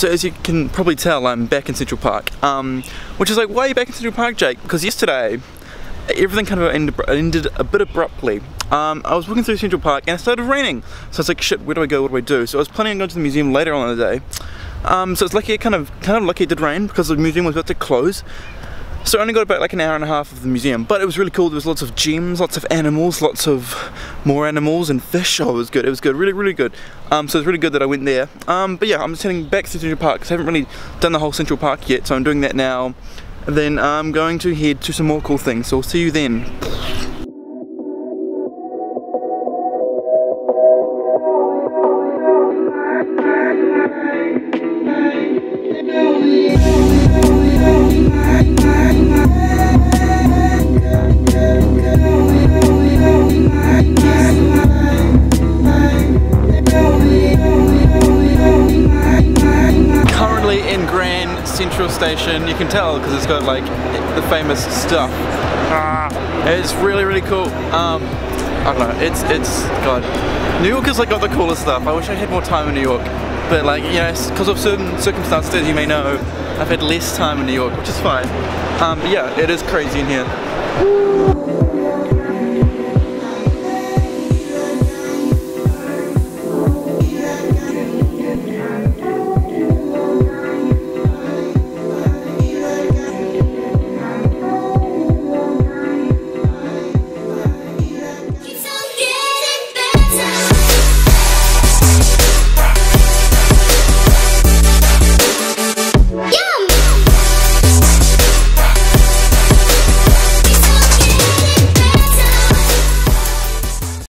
So as you can probably tell, I'm back in Central Park. Um, which is like, you back in Central Park, Jake? Because yesterday, everything kind of ended, ended a bit abruptly. Um, I was walking through Central Park and it started raining. So I was like, shit, where do I go? What do I do? So I was planning on going to the museum later on in the day. Um, so it's lucky it kind of kind of lucky it did rain because the museum was about to close. So I only got about like an hour and a half of the museum, but it was really cool. There was lots of gems, lots of animals, lots of more animals and fish. Oh, it was good. It was good, really, really good. Um, so it's really good that I went there. Um, but yeah, I'm just heading back to Central Park because I haven't really done the whole Central Park yet, so I'm doing that now. And then I'm going to head to some more cool things. So I'll see you then. Central Station. You can tell because it's got like the famous stuff. Ah, it's really really cool. Um, I don't know. It's it's God. New York has like got the coolest stuff. I wish I had more time in New York, but like you know, because of certain circumstances, as you may know, I've had less time in New York, which is fine. Um, but yeah, it is crazy in here.